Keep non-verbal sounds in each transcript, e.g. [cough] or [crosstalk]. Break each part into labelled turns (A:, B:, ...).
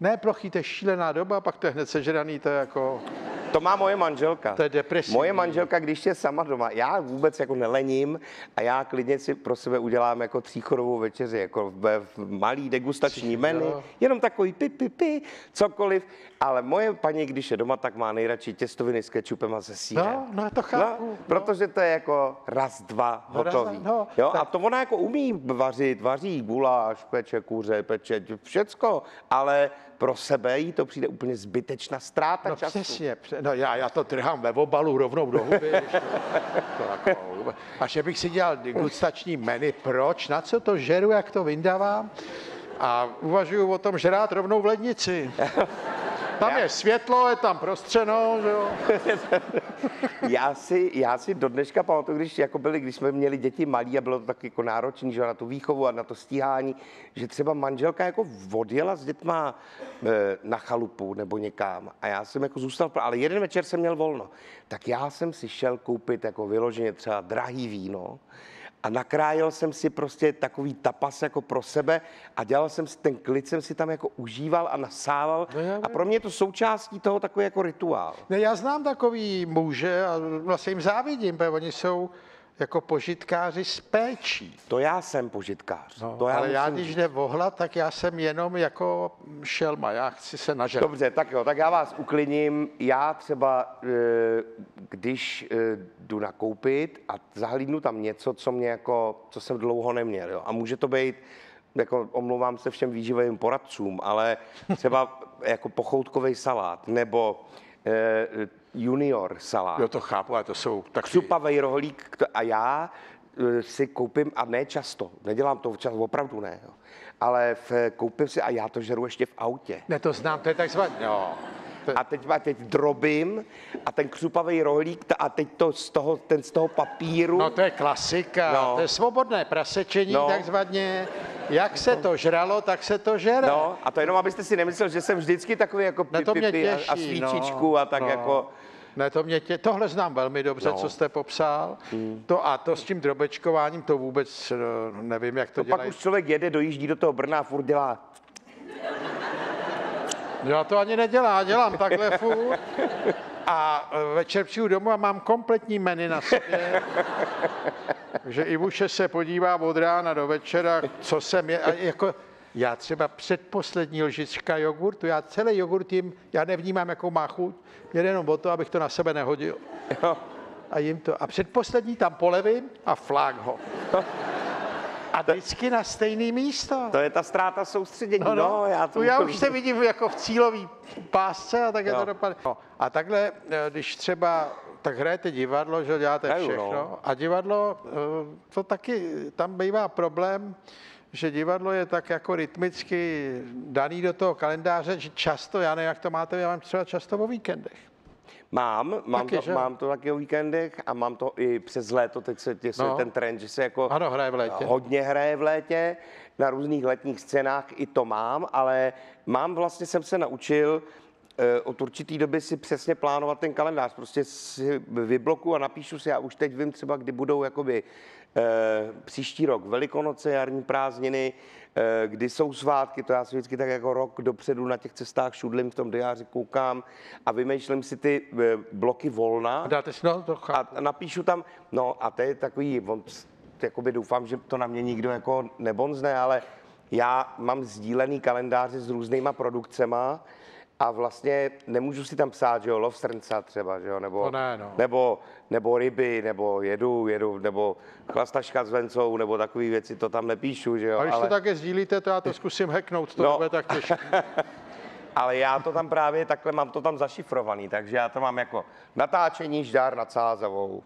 A: Ne, plochý, to je šílená doba, pak to je hned sežraný, to je jako...
B: To má moje manželka.
A: To je depresivní.
B: Moje manželka, když je sama doma, já vůbec jako nelením a já klidně si pro sebe udělám jako tříchodovou večeři, jako v, v malý degustační menu,
A: jo.
B: jenom takový pi, pi, pi, cokoliv. Ale moje paní, když je doma, tak má nejradši těstoviny s kečupem a se sírem.
A: No, no, to chápu, no.
B: protože to je jako raz, dva,
A: No, raz,
B: hotový.
A: no,
B: jo,
A: tak-
B: a to ona jako umí vařit, vaří guláš, peče kuře, peče všecko, ale pro sebe jí to přijde úplně zbytečná ztráta
A: No
B: času.
A: přesně, pře- no já, já to trhám ve obalu rovnou do huby. [laughs] to, to jako, a že bych si dělal degustační menu, proč, na co to žeru, jak to vyndávám a uvažuju o tom žrát rovnou v lednici. [laughs] Tam je světlo, je tam prostřeno, že jo. [laughs]
B: Já si, já si do dneška pamatuju, když, jako byli, když jsme měli děti malí a bylo to tak jako náročné, že na tu výchovu a na to stíhání, že třeba manželka jako odjela s dětma e, na chalupu nebo někam a já jsem jako zůstal, ale jeden večer jsem měl volno, tak já jsem si šel koupit jako vyloženě třeba drahý víno a nakrájel jsem si prostě takový tapas jako pro sebe a dělal jsem si, ten klid jsem si tam jako užíval a nasával
A: No já
B: a pro mě je to součástí toho takový jako rituál.
A: Ne, já znám takový muže a vlastně jim závidím, protože oni jsou jako požitkáři s péčí.
B: To já jsem požitkář.
A: No,
B: to já
A: ale já, když jde vohla, tak já jsem jenom jako šelma, já chci se nažrat.
B: Dobře, tak jo, tak já vás uklidním. Já třeba, eh, když eh, jdu nakoupit a zahlídnu tam něco, co mě jako, co jsem dlouho neměl, jo, a může to být, jako omlouvám se všem výživovým poradcům, ale třeba [laughs] jako pochoutkový salát, nebo eh, junior salát,
A: Jo, to chápu, ale to jsou tak
B: křupavý rohlík a já eh, si koupím, a ne často, nedělám to včas, opravdu ne, jo, ale v, koupím si a já to žeru ještě v autě.
A: Ne, to znám, to je takzvaný, jo. To,
B: A teď, a teď drobím a ten křupavý rohlík a teď to z toho, ten z toho papíru.
A: no to je klasika,
B: No.
A: to je svobodné prasečení,
B: No.
A: takzvaně. Jak se to žralo, tak se to žere.
B: No, a to jenom, abyste si nemyslel, že jsem vždycky takový jako
A: Ne,
B: pi,
A: to
B: pi, pi a, a svíčičku a tak
A: no.
B: jako...
A: Ne, to mě tě, tohle znám velmi dobře,
B: No.
A: co jste popsal. To a to s tím drobečkováním, to vůbec eh, nevím, jak to,
B: To pak
A: dělají.
B: už člověk jede, dojíždí do toho Brna a furt dělá...
A: Já to ani nedělám, dělám takhle furt. A eh, večer přijdu domů a mám kompletní menu na sobě. Takže Ivuše se podívá od rána do večera, co jsem je. A jako, já třeba předposlední lžička jogurtu, já celý jogurt jim, já nevnímám, jakou má chuť, mě jenom o to, abych to na sebe nehodil.
B: Jo.
A: A jim to. A předposlední tam polevím a flák ho. A vždycky na stejný místo.
B: To je ta ztráta soustředění. No, no, já to
A: tu já už se vidím jako v cílový pásce a tak je
B: Jo.
A: to dopadne. No, a takhle, eh, když třeba tak hrajete divadlo, že děláte
B: Hraju,
A: všechno.
B: no.
A: A divadlo, eh, to taky, tam bývá problém, že divadlo je tak jako rytmicky daný do toho kalendáře, že často, já nevím, jak to máte, já mám třeba často o víkendech.
B: Mám, mám,
A: Taky,
B: to,
A: že?
B: mám to taky o víkendech a mám to i přes léto, teď se těsuje
A: No.
B: ten trend, že se jako
A: Ano, hraje v létě.
B: hodně hraje v létě, na různých letních scénách i to mám, ale mám vlastně, jsem se naučil od určitý doby si přesně plánovat ten kalendář. Prostě si vybloku a napíšu si, já už teď vím třeba, kdy budou jakoby eh, příští rok Velikonoce, jarní prázdniny, eh, kdy jsou svátky, to já si vždycky tak jako rok dopředu na těch cestách šudlím v tom diáři, koukám a vymýšlím si ty eh, bloky volna.
A: Dáte si, no, to chápu.
B: A napíšu tam, no a to je takový, on, jakoby doufám, že to na mě nikdo jako nebonzne, ale já mám sdílený kalendáře s různýma produkcema a vlastně nemůžu si tam psát, že jo, lov srnca třeba, že jo, nebo,
A: ne, no.
B: nebo, nebo ryby, nebo jedu, jedu, nebo chlastaška s vencou, nebo takové věci, to tam nepíšu, že jo,
A: A když
B: ale,
A: to také sdílíte, to já to zkusím hacknout, to
B: No.
A: no. bude tak těžké. [laughs]
B: ale já to tam právě takhle, mám to tam zašifrovaný, takže já to mám jako natáčení Ždár nad Sázavou,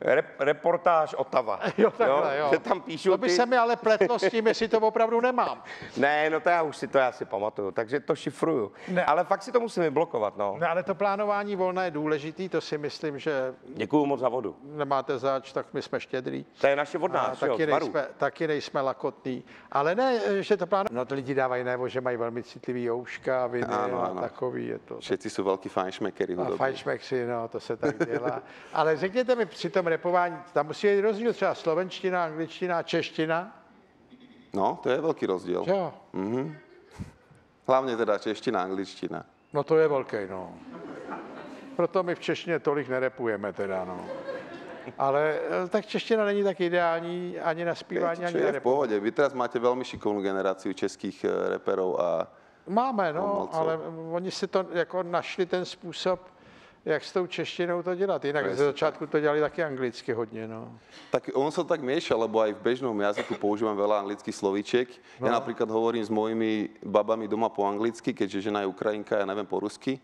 B: Rep, reportáž Otava. [laughs]
A: Jo, takhle, jo.
B: Že tam píšu
A: To by
B: ty...
A: se mi ale pletlo s tím, jestli to opravdu nemám. [laughs]
B: Ne, no to já už si to já si pamatuju, takže to šifruju.
A: Ne.
B: Ale fakt si to musím vyblokovat, no.
A: No, ale to plánování volna je důležitý, to si myslím, že
B: Děkuju moc za vodu.
A: nemáte zač, tak my jsme štědrý.
B: To je naše
A: A
B: vodná, jo,
A: taky,
B: baru.
A: nejsme, taky nejsme lakotný. Ale ne, že to plánujeme. No to lidi dávají najevo, že mají velmi citlivý jouška, viny
C: Ano,
A: a
C: ano.
A: takový je to.
C: Všetci sú veľkí fajnšmekery
A: A fajnšmekři, no, to se tak dělá. Ale řekněte mi při tom repování, tam musí být rozdíl třeba slovenština, angličtina, čeština.
C: No, to je veľký rozdiel.
A: Že jo?
C: Hlavně teda čeština, angličtina.
A: No to je velký, no. Proto my v češtině tolik nerepujeme teda, no. Ale eh, tak čeština není tak ideální ani na zpívání, ani na
C: je v
A: repu.
C: pohode. Vy teraz máte veľmi šikovnú generáciu českých eh, reperov a
A: Máme, no, ale oni si to jako našli ten způsob, jak s tou češtinou to dělat. Jinak ze
C: Presne
A: začátku to dělali taky anglicky hodně, no.
C: tak on sa tak mieša, lebo aj v bežnom jazyku používam veľa anglických slovíček. Ja napríklad hovorím s mojimi babami doma po anglicky, keďže žena je Ukrajinka, ja neviem po rusky.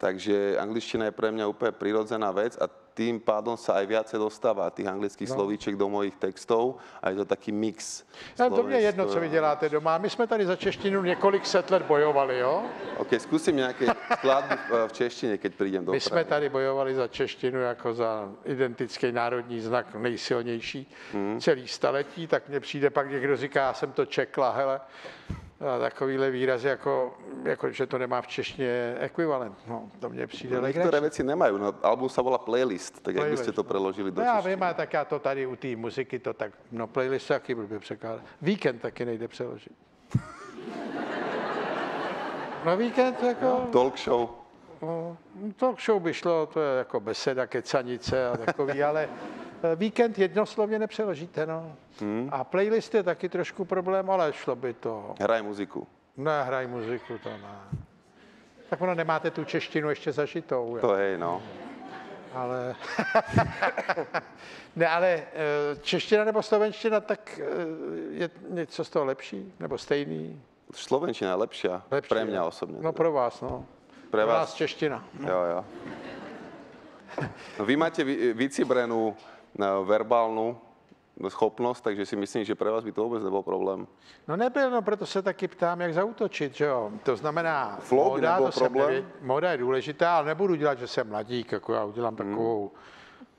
C: Takže angličtina je pre mňa úplne prirodzená vec a tým pádom sa aj viacej dostáva tých anglických no. slovíček do mojich textov a je to taký mix.
A: Ale to mě je jedno, co vy děláte doma. My jsme tady za češtinu několik set let bojovali, jo?
C: OK, skúsim nejaké skladby v- češtine, keď prídem do
A: My jsme tady bojovali za češtinu jako za identický národní znak nejsilnější
C: Hmm.
A: celý staletí, tak mně přijde pak někdo říká, já jsem to čekla, hele, a takovýhle výraz, jako, jako, že to nemá v češtině ekvivalent. No, to mně přijde
C: No,
A: legrační.
C: niektoré veci nemajú. No, album sa volá Playlist, tak jak
A: Playlist,
C: ste to
A: no.
C: preložili do
A: No já
C: češtiny?
A: vím, ale tak já to tady u té muziky to tak, no playlist se taky blbě překládá. Víkend taky nejde přeložit. [laughs] No víkend jako,
C: Talk show.
A: no, talk show by šlo, to je jako beseda, kecanice a takový, ale víkend jednoslovně nepřeložíte, no.
C: Hmm.
A: A playlist je taky trošku problém, ale šlo by to.
C: Hraj muziku.
A: Ne, hraj muziku, to ne. Tak ono nemáte tu češtinu ještě zažitou.
C: To hej, no.
A: Ale, [laughs] ne, ale eh, čeština nebo slovenština, tak eh, je něco z toho lepší nebo stejný?
C: Slovenčina je
A: lepší
C: Pre
A: jo.
C: mňa osobne.
A: No pro vás, no. Pro
C: vás?
A: nás čeština.
C: Jo, jo. [laughs] No, vy máte vy- vycibrenú no, verbálnu schopnosť, takže si myslím, že pre vás by to vôbec nebol problém.
A: No nebyl, no proto se taky ptám, jak zautočit, že jo. To znamená,
C: Flow
A: móda,
C: nebyl
A: to
C: problém?
A: nevě- móda je důležitá, ale nebudu dělat, že jsem mladík, jako já
C: Hmm.
A: udělám takovou,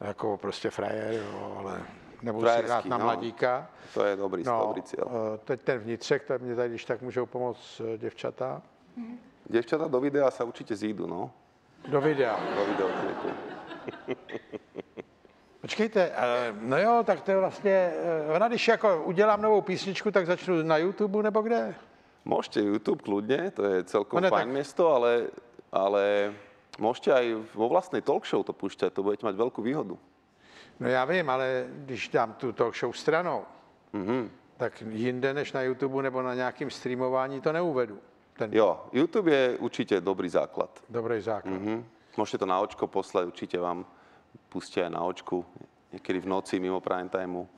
A: jako prostě frajer, jo, ale nebudu si
C: Frajerský,
A: hrát na
C: no.
A: mladíka.
C: To je dobrý,
A: No,
C: dobrý
A: eh, teď ten vnitřek, to mě tady, když tak můžou pomoct eh, děvčata.
C: Devčatá do videa sa určite zídu, no.
A: Do videa.
C: Do videoklipu. [laughs]
A: Počkejte, eh, no jo, tak to je vlastně, eh, ona když jako udělám novou písničku, tak začnu na YouTube nebo kde?
C: Môžete YouTube kľudne, to je celkom
A: No
C: fajn
A: tak-
C: miesto, ale, ale môžete aj vo vlastnej talk show to púšťať, to budete mať veľkú výhodu.
A: No já vím, ale když dám tu talk show stranou,
C: Mhm.
A: tak jinde než na YouTube nebo na nějakým streamování to neuvedu. Ten
C: Jo, YouTube je určite dobrý základ.
A: dobrý základ.
C: Mhm. Môžete to na očko poslať, určite vám pustia aj na očku, niekedy v noci mimo prime timeu.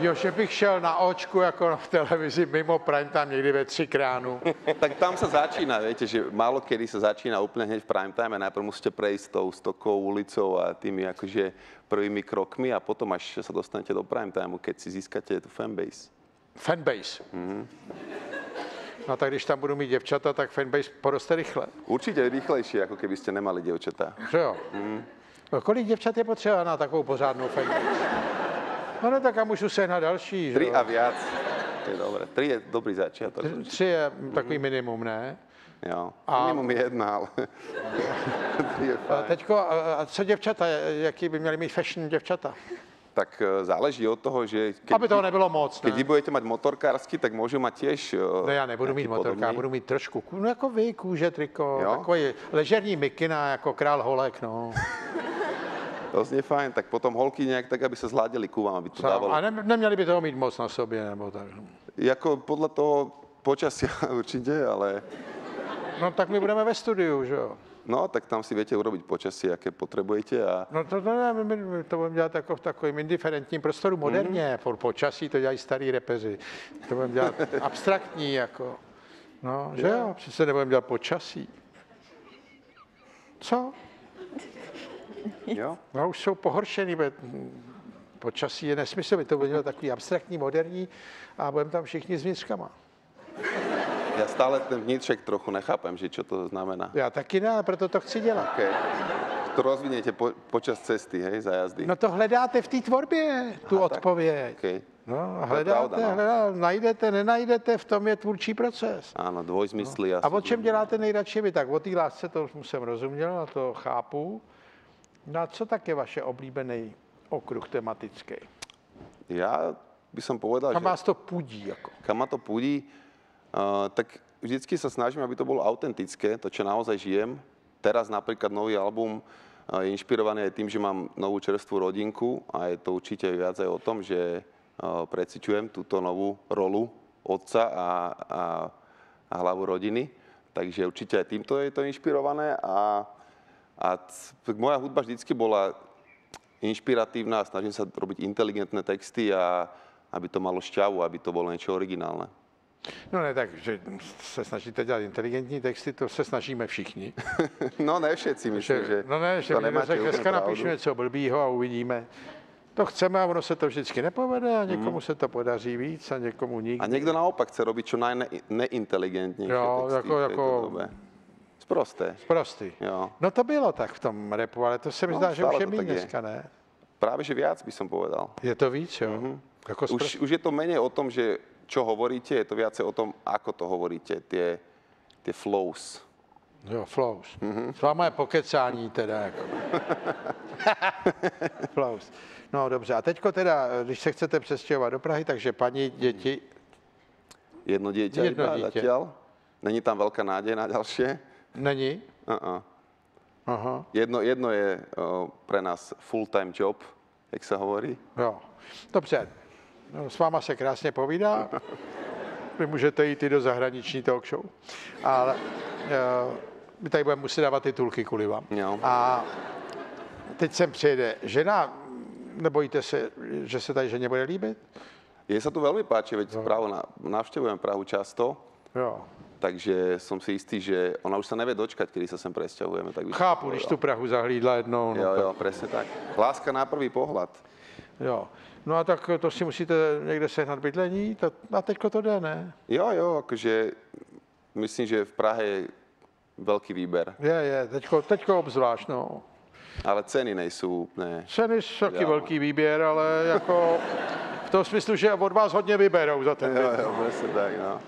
A: Jo, že bych šel na očku jako v televizi mimo prime tam někdy ve tři kránu. [laughs]
C: Tak tam sa začína, viete, že málo kedy sa začína úplne hneď v prime time, najprv musíte prejsť tou stokou ulicou a tými akože prvými krokmi a potom až sa dostanete do prime timeu, keď si získate tú fanbase.
A: Fanbase. No tak když tam budu mít děvčata, tak fanbase poroste rychle.
C: Určite rýchlejšie, ako keby ste nemali dievčatá.
A: Že jo? No, kolik děvčat je potřeba na takovou pořádnou fanbase? No ne, tak a můžu sehnat další. Jo?
C: a viac. To je dobré. Tri je dobrý začiatok.
A: Tři je takový minimum, ne?
C: Jo.
A: A-
C: Minimum jedna, ale... [laughs] Je
A: A teďko, a a co děvčata, jaký by měly mít fashion děvčata?
C: Tak e, záleží od toho, že keď,
A: Aby toho nebylo moc, ne?
C: budete mať motorkársky, tak môžu mať tiež... e,
A: Ne, já nebudu mít
C: podobný.
A: budu mít trošku, no jako vy, kůže, triko,
C: Jo?
A: takový ležerní mikina, jako král holek, no. [laughs]
C: To znie fajn, tak potom holky nejak tak, aby sa zladili ku vám, aby to
A: A
C: dávalo.
A: ne, neměli by toho mít moc na sobě, nebo tak.
C: Jako podľa toho počasia [laughs] určite, ale
A: No tak my budeme ve studiu, že jo?
C: No, tak tam si viete urobiť počasie, aké potrebujete a
A: No to, to ne, my, my to budeme dělat jako v takovém indiferentním prostoru moderně, mm. počasí to dělají starý repeři. To budeme dělat [laughs] abstraktní, jako. No, že jo, přece nebudeme dělat počasí. Co?
C: jo.
A: No už jsou pohoršený, počasí je nesmysl, my to budeme dělat takový abstraktní, moderní a budeme tam všichni s vnitřkama.
C: Ja stále ten vnitřek trochu nechápem, že čo to znamená.
A: Já taky ne, proto to chci dělat.
C: Okay. To rozviniete po, počas cesty, hej, za jazdy.
A: No to hledáte v té tvorbě, tu
C: Aha, tak.
A: odpověď.
C: Okay.
A: No, hledáte,
C: pravda, no.
A: hledáte, najdete, nenajdete, v tom je tvůrčí proces.
C: Áno, dvojzmysly.
A: A o čem děláte nejradši vy? Tak o té lásce to už jsem rozuměl, a to chápu. No a co tak je vaše oblíbený okruh tematický?
C: Ja by som povedal,
A: Kam
C: že
A: vás to pudí? Jako?
C: kam ma to Uh, tak vždycky sa snažím, aby to bolo autentické, to, čo naozaj žijem. Teraz napríklad nový album je inšpirovaný aj tým, že mám novú čerstvú rodinku a je to určite viac aj o tom, že preciťujem túto novú rolu otca a, a, a hlavu rodiny. Takže určite aj týmto je to inšpirované a, a moja hudba vždycky bola inšpiratívna a snažím sa robiť inteligentné texty a aby to malo šťavu, aby to bolo niečo originálne.
A: No ne, tak, že se snažíte dělat inteligentní texty, to se snažíme všichni. [laughs]
C: No ne všetci, myslím, že,
A: Že, no ne, že
C: to nemáte
A: řekl, dneska
C: pravdu.
A: napíšeme něco blbýho a uvidíme. To chceme a ono se to vždycky nepovede a někomu
C: Mhm.
A: se to podaří víc a někomu nikdy.
C: A niekto naopak chce robiť čo najneinteligentnejšie
A: Jo,
C: texty
A: jako- jako-.
C: Sprosté.
A: Prostý.
C: Jo.
A: No to bylo tak v tom repu, ale to se mi
C: No,
A: zdá, že už je méně
C: tak je.
A: dneska, ne?
C: Práve že viac by som povedal.
A: Je to víc, jo?
C: Mhm.
A: Jako
C: Už, už je to menej o tom, že čo hovoríte, je to viacej o tom, ako to hovoríte, tie, tie flows.
A: Jo, flows.
C: Mhm.
A: S váma je pokecání teda jako. [laughs] flows. No dobře, a teďko teda, když se chcete přestěhovat do Prahy, takže paní, děti,
C: Jedno dieťa
A: Jedno dieťa.
C: zatiaľ. Není tam veľká nádej na ďalšie.
A: není?
C: Uh-uh.
A: Aha,
C: Jedno, jedno je uh, pre nás full-time job, jak sa hovorí.
A: jo. Dobře, no, s váma se krásně povídá. Vy můžete jít i do zahraniční talk show. Ale uh, my tady budeme muset dávat titulky kvůli vám.
C: Jo.
A: A teď sem přijede žena, nebojíte se, že se tady ženě bude líbit?
C: Jej sa tu veľmi páči, veď Prahu na, navštevujem Prahu často,
A: Jo.
C: takže som si istý, že ona už sa nevie dočkať, kedy sa sem. Tak som
A: Chápu, když tu Prahu zahlídla jednou. No,
C: Jo,
A: tak,
C: jo, presne tak. Láska na prvý pohľad.
A: Jo. No a tak to si musíte někde sehnat bydlení, to, a teďko to jde, ne?
C: Jo, jo, akože myslím, že v Prahe je veľký výber,
A: Je, je, teďko, teďko obzvlášť, no.
C: ale ceny nejsou úplne...
A: Ceny jsou taky velký výběr, ale jako v tom smyslu, že od vás hodně vyberou za ten
C: Jo,
A: byt.
C: jo, tak, no.